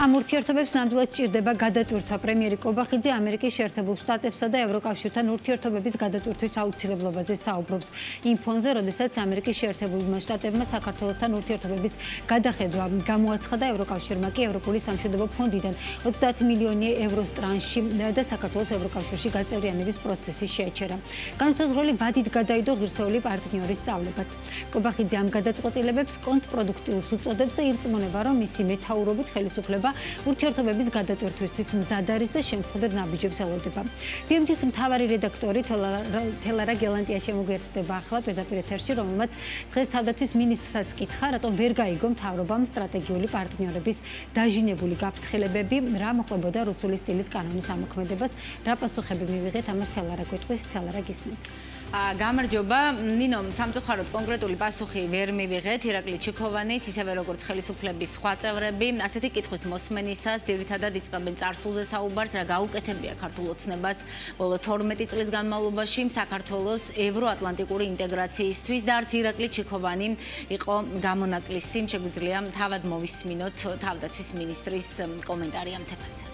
ამ ურთიერთობებს ნამდვილად ჭირდება გადატვირთვა პრემიერი კობახიძე ამერიკის შეერთებულ შტატებსა და ევროკავშირთან ურთიერთობების გადატვირთვის აუცილებლობაზე საუბრობს. იმ ფონზე, როდესაც ამერიკის შეერთებულმა შტატებმა საქართველოსთან ურთიერთობების გადახედვა გამოაცხადა ევროკავშირმა კი ევროპული სამშვიდობო ფონდიდან 30 მილიონი ევროს ტრანში და საქართველოს ევროკავშირში გაწევრიანების პროცესის შეაჩერა. განსაზღვრული ბადით გადაიდო ღირსეული პარტნიორის სწავლებაც. კობახიძე ამ გადაწყვეტილებებს კონტრპროდუქტიულს უწოდებს და ირწმუნება, რომ მისი მეთაურობით ხელისუფლება ხდება ურთიერთობების გადატვირთვისთვის მზად არის და შემთხვევით ნაბიჯებს ელოდება. BMT-ის მთავარი რედაქტორი თელარა გელანტია შემოგვიერთდება ახლა პირდაპირ ეთერში, რომელმაც დღეს თავდაცვის მინისტრსაც კითხა, რატომ ვერ გაიგო მთავრობამ სტრატეგიული პარტნიორების დაჟინებული გაფრთხილებები, რა მოხდებოდა რუსული სტილის კანონის ამოქმედებას, რა პასუხები მივიღეთ ამას თელარა გვეტყვის, თელარა გისმენთ. გამარჯობა. ნინო სამწუხაროდ კონკრეტული პასუხი ვერ მივიღეთ. ირაკლი ჩიქოვანიც ისევე როგორც ხელისუფლების სხვა წევრები ასეთი კითხვის მოსმენისას ძირითადად იწყებენ წარსულზე საუბარს რა გაუკეთებია ქართულ ოცნებას. ბოლო 12 წლის განმავლობაში საქართველოს ევროატლანტიკური ინტეგრაციისთვის და არც ირაკლი ჩიქოვანი იყო გამონაკლისი. შეგვიძლია თავად მოვისმინოთ თავდაცვის მინისტრის კომენტარი ამ თემაზე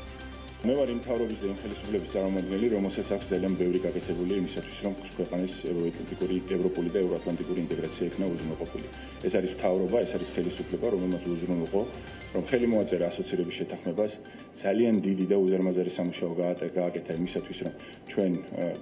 მე ვარ იმ თავრობის და იმ ხელისუფლების წარმომადგენელი, რომელსაც აქვს ძალიან ბევრი გაკეთებული იმისათვის, რომ ქვეყნის ევროატლანტიკური, ევროპული და ევროატლანტიკური ინტეგრაცია იქნა უზრუნველყოფილი. ეს არის თავრობა, ეს არის ხელისუფლება, რომელმაც უზრუნველყო, რომ ხელი მოაწერა ასოცირების შეთანხმებას, ძალიან დიდი და უზარმაზარი სამუშაო გააკეთა იმისათვის, რომ ჩვენ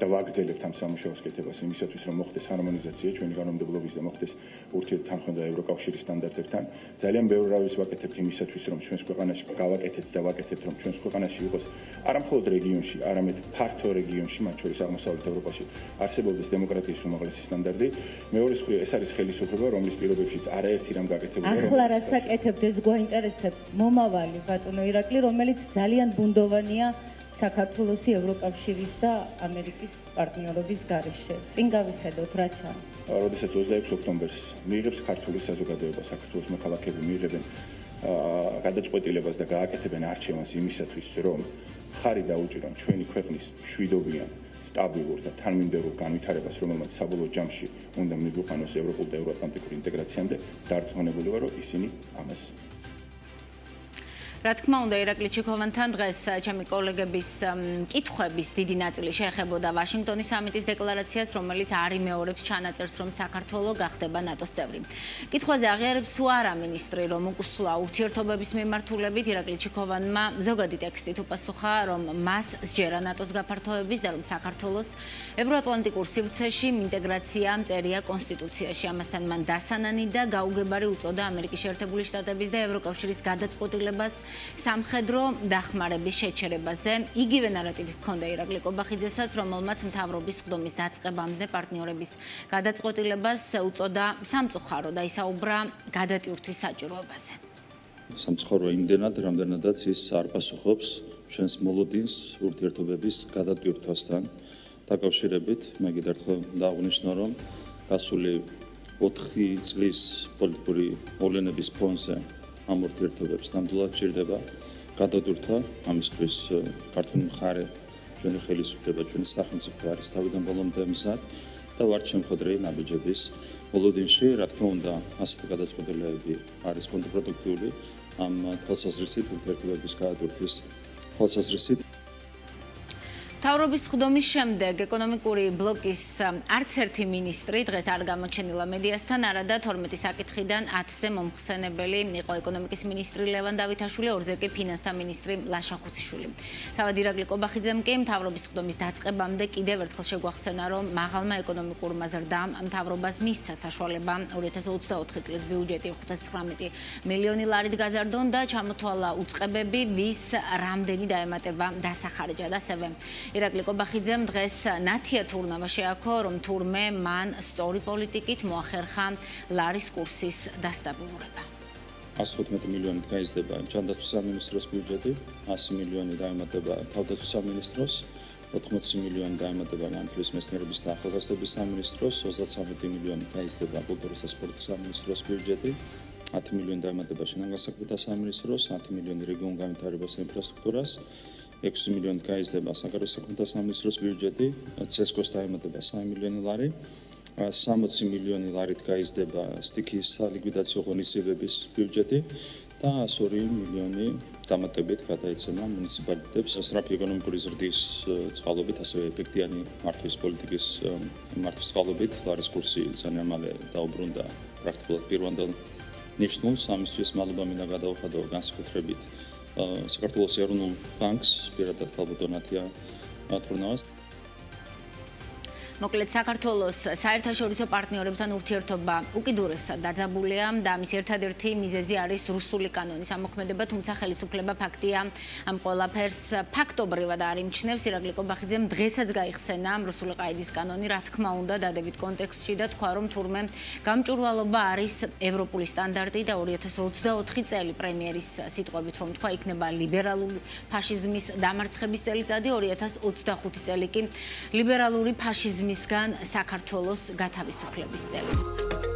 დავაგრძელებთ ამ სამუშაოს კეთებას, იმისათვის, რომ მოხდეს ჰარმონიზაცია ჩვენი კანონმდებლობის და მოხდეს ურთიერთთანხმება ევროკავშირის სტანდარტებთან. ძალიან ბევრი რავის ვაკეთებთ იმისათვის, რომ ჩვენს ქვეყანაში გავაკეთეთ და ვაკეთებთ, რომ ჩვენს ქვეყანაში იყოს არა მხოლოდ რეგიონში, არამედ ფართო რეგიონში, მათ შორის აღმოსავლეთ ევროპაში, არსებობდეს დემოკრატიის უმაღლესი სტანდარტი. მეორე მხრივ, ეს არის ხელისუფლება, რომლის პირობებშიც არაერთი რამ გაკეთებულია. ახლა რაც აკეთებდეს გვაინტერესებს მომავალი ბატონო ირაკლი, რომელიც ძალიან ბუნდოვანია საქართველოსი ევროკავშირის და ამერიკის პარტნიორობის გარეშე. წინ გავიხედოთ რა ჩან. როდესაც 26 ოქტომბერს მიიღებს ქართული საზოგადოება საქართველოს მოქალაქეები მიიღებენ გადაწყვეტილებას და გააკეთებენ არჩევანს იმისათვის, რომ ხარი დაუჭირონ ჩვენი ქვეყნის შვიდობიან, სტაბილურ და თანმიმდევრულ განვითარებას, რომელმაც საბოლოო ჯამში უნდა მიგვიყვანოს ევროპულ და ევროატლანტიკურ ინტეგრაციამდე, დარწმუნებული ვარ, რომ ისინი ამას რა თქმა უნდა ირაკლი ჩიქოვანთან დღეს ჩემი კოლეგების კითხვების დიდი ნაწილი შეეხებოდა ვაშინგტონის სამიტის დეკლარაციას რომელიც არ იმეორებს ჩანაწერს რომ საქართველოს გახდება ნატოს წევრი. კითხვაზე აღიარებს თუ არა მინისტრი რომ უკუსლა ურთიერთობების მიმართულებით ირაკლი ჩიქოვანმა ზოგადი ტექსტით უპასუხა რომ მას სჯერა ნატოს გაფართოების და რომ საქართველოს ევროატლანტიკურ სივრცეში ინტეგრაცია წერია კონსტიტუციაში. ამასთან მან დასანანი და გაუგებარი უწოდა ამერიკის შეერთებული შტატების და ევროკავშირის გადაწყვეტილებას სამხედრო დახმარების შეჩერებაზე. იგივე ნარატივი ჰქონდა ირაკლი კობახიძესაც, რომელმაც მთავრობის ხდომის დაწყებამდე პარტნიორების გადაწყვეტილებას უწოდა სამწუხარო და ისაუბრა გადატვირთვის საჭიროებაზე. სამწუხარო იმდენად, რამდენადაც ის არ პასუხობს ჩვენს მოლოდინს ურთიერთობების გადატვირთვასთან დაკავშირებით. მე კიდევ დააღნიშნო, რომ გასული 4 წლის პოლიტიკური მოვლენების ფონზე ამ ურთიერთობებს ნამდვილად ჭირდება გადადურთა ამისთვის ქართული მხარე ჩვენი ხელისუფლება ჩვენი სახელმწიფო არის თავიდან ბოლომდე მზად და ვარ შემოხდრე ნაბიჯების ბოლოდინში. რა თქმა უნდა ასეთი გადაწყვეტილებები არის კონტრპროდუქტიული ამ თვალსაზრისით ურთიერთობების გადადურთის თვალსაზრისით თავრობის ხდომის შემდეგ ეკონომიკური ბლოკის არც ერთი მინისტრი დღეს არ გამოჩენილა მედიასთან, არადა 12 საკითხიდან 10-ზე მომხსენებელი იყო ეკონომიკის მინისტრი ლევან დავითაშვილი, ორზე კი ფინანსთა მინისტრი ლაშა ხუციშვილი. თავად ირაკლი კობახიძემ კი თავრობის ხდომის დაწყებამდე კიდევ ერთხელ შეგვახსენა, რომ მაღალმა ეკონომიკურმა ზრდამ თავრობას მისცა საშუალება 2024 წლის ბიუჯეტი 519 მილიონი ლარით გაზარდონ და ჩამოთვალა უწყებები, ვის რამდენი დაემატება დასახარჯად ასევე ირაკლი კობახიძემ დღეს ნათია თურნავა შეაქო, რომ თურმე მან სწორი პოლიტიკით მოახერხა ლარის კურსის დასტაბილურება. 115 მილიონი გაიზრდება ჯანდაცვის სამინისტროს ბიუჯეტი, 100 მილიონი დაემატება თავდაცვის სამინისტროს, 80 მილიონი დაემატება მანთლის მეცნიერების და ახალგაზრდობის სამინისტროს, 33 მილიონი გაიზრდება კულტურის და სპორტის სამინისტროს ბიუჯეტი. 10 მილიონი დაემატება შინაგანსაკუთრებთა სამინისტროს, 10 მილიონი რეგიონ განვითარებას და ინფრასტრუქტურას, 6 მილიონი გაიზრდება საგარეო საქმეთა სამინისტროს ბიუჯეტი, ცესკოს დაემატება 3 მილიონი ლარი. 60 მილიონი ლარით გაიზრდება სტიქის ლიკვიდაციო ღონისძიებების ბიუჯეტი და 102 მილიონი დამატებით გადაეცემა მუნიციპალიტეტებს სწრაფი ეკონომიკური ზრდის წყალობით, ასევე ეფექტიანი მართვის პოლიტიკის მართვის წყალობით, ლარის კურსი ძალიან მალე დაუბრუნდა პრაქტიკულად პირვანდელ ნიშნულს, ამისთვის მადლობა მინდა გადავხადო განსაკუთრებით საქართველოს ეროვნულ ბანკს, პირადად ქალბატონათია თურნავას მოკლედ საქართველოს საერთაშორისო პარტნიორებთან ურთიერთობა უკიდურესად დაძაბულია და მის ერთადერთი მიზეზი არის რუსული კანონის ამოქმედება, თუმცა ხელისუფლება ფაქტია ამ ყველაფერს ფაქტობრივად არ იმჩნევს. ირაკლი კობახიძემ დღესაც გაიხსენა რუსული ყაიდის კანონი, რა თქმა უნდა, დადებით კონტექსტში და თქვა, რომ თურმე გამჭვირვალობა არის ევროპული სტანდარტი და 2024 წელი პრემიერის სიტყვებით რომ თქვა, იქნება ლიბერალური ფაშიზმის დამარცხების წელიწადი, 2025 წელი კი ლიბერალური ფაშიზმის მისგან საქართველოს გათავისუფლების წელი.